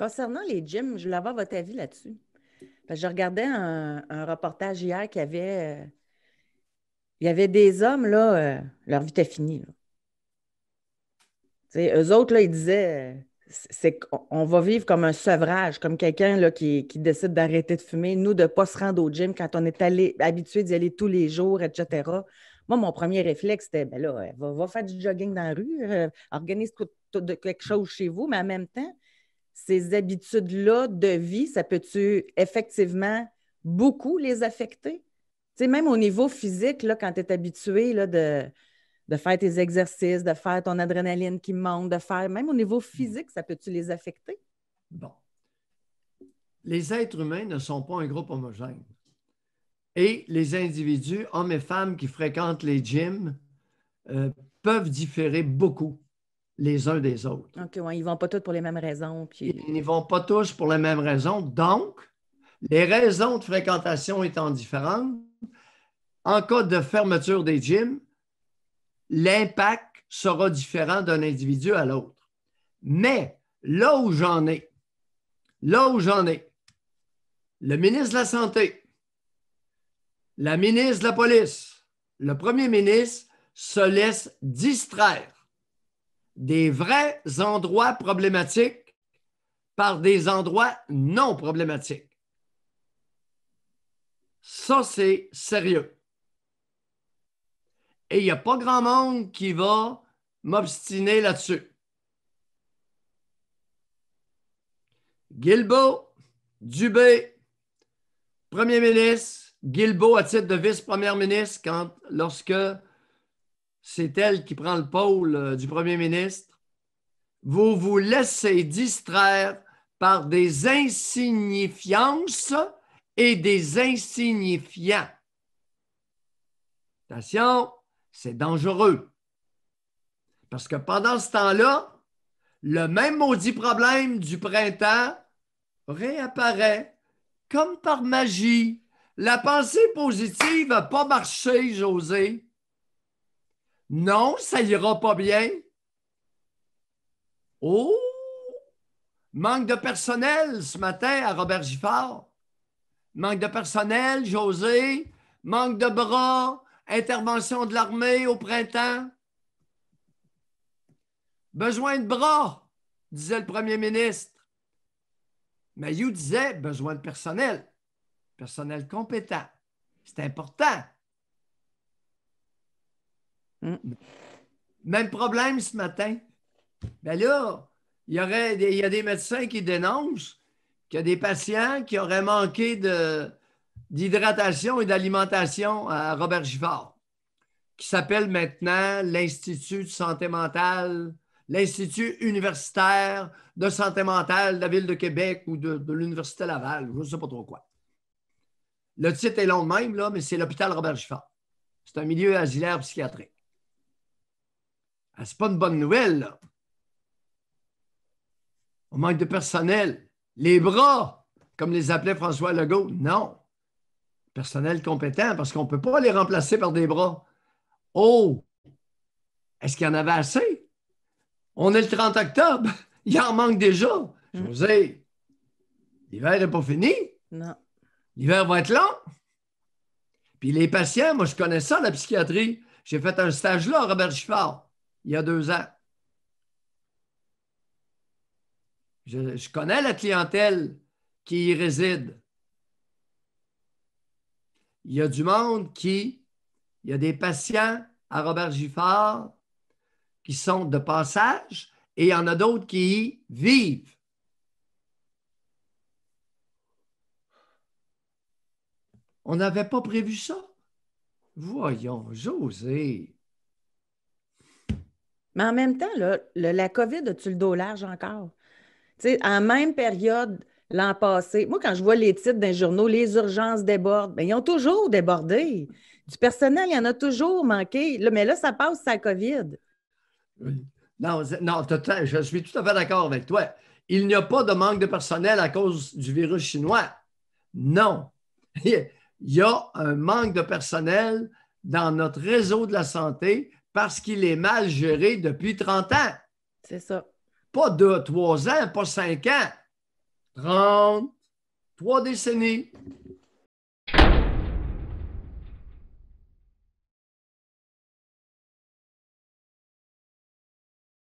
Concernant les gyms, je voulais avoir votre avis là-dessus. je regardais un, reportage hier qui avait. Euh, il y avait des hommes, là, euh, leur vie était finie. Eux autres, là, ils disaient euh, c'est qu'on va vivre comme un sevrage, comme quelqu'un qui, qui, décide d'arrêter de fumer, nous, de ne pas se rendre au gym quand on est allé, habitué d'y aller tous les jours, etc. Moi, mon premier réflexe, c'était ben là, va, faire du jogging dans la rue, organise quelque chose chez vous, mais en même temps, ces habitudes-là de vie, ça peut-tu effectivement beaucoup les affecter? Tu sais, même au niveau physique, là, quand tu es habitué là, de, de faire tes exercices, de faire ton adrénaline qui monte, de faire, même au niveau physique, ça peut-tu les affecter? Bon. Les êtres humains ne sont pas un groupe homogène. Et les individus, hommes et femmes qui fréquentent les gyms, euh, peuvent différer beaucoup les uns des autres. OK, ils ne vont pas tous pour les mêmes raisons. Puis... Ils n'y vont pas tous pour les mêmes raisons. Donc, les raisons de fréquentation étant différentes, en cas de fermeture des gyms, l'impact sera différent d'un individu à l'autre. Mais là où j'en ai, là où j'en ai, le ministre de la Santé, la ministre de la Police, le premier ministre se laisse distraire des vrais endroits problématiques par des endroits non problématiques. Ça, c'est sérieux. Et il n'y a pas grand monde qui va m'obstiner là-dessus. Guilbeault, Dubé, premier ministre, Guilbeault à titre de vice-premier ministre, quand, lorsque c'est elle qui prend le pôle euh, du premier ministre. Vous vous laissez distraire par des insignifiances et des insignifiants. Attention, c'est dangereux. Parce que pendant ce temps-là, le même maudit problème du printemps réapparaît comme par magie. La pensée positive n'a pas marché, José. Non, ça ira pas bien. Oh! Manque de personnel ce matin à Robert Giffard. Manque de personnel, José. Manque de bras. Intervention de l'armée au printemps. Besoin de bras, disait le premier ministre. Mayou disait besoin de personnel. Personnel compétent. C'est important. Mm. Même problème ce matin. Ben là, il y, aurait y a des médecins qui dénoncent qu'il y a des patients qui auraient manqué d'hydratation et d'alimentation à Robert Giffard, qui s'appelle maintenant l'Institut de santé mentale, l'Institut universitaire de santé mentale de la Ville de Québec ou de, l'Université Laval, je ne sais pas trop quoi. Le titre est long de même, là, mais c'est l'hôpital Robert Giffard. C'est un milieu asilaire psychiatrique. Ah, c'est pas une bonne nouvelle, là. On manque de personnel. Les bras, comme les appelait François Legault, non. Personnel compétent, parce qu'on ne peut pas les remplacer par des bras. Oh! Est-ce qu'il y en avait assez? On est le 30 octobre. Il en manque déjà. Hmm. José, l'hiver n'est pas fini. Non. L'hiver va être long. Puis les patients, moi, je connais ça, la psychiatrie. J'ai fait un stage là à Robert Giffard il y a deux ans. Je, connais la clientèle qui y réside. Il y a du monde qui, il y a des patients à Robert Giffard qui sont de passage et il y en a d'autres qui y vivent. On n'avait pas prévu ça. Voyons, José. Mais en même temps, la COVID, as-tu le dos large encore? En même période, l'an passé, moi, quand je vois les titres d'un journaux, les urgences débordent, bien, ils ont toujours débordé. Du personnel, il y en a toujours manqué. mais là, ça passe, c'est la COVID. Non, non je suis tout à fait d'accord avec toi. Il n'y a pas de manque de personnel à cause du virus chinois. Non. Il y a un manque de personnel dans notre réseau de la santé parce qu'il est mal géré depuis 30 ans. C'est ça. Pas deux, trois ans, pas cinq ans. 30, trois décennies,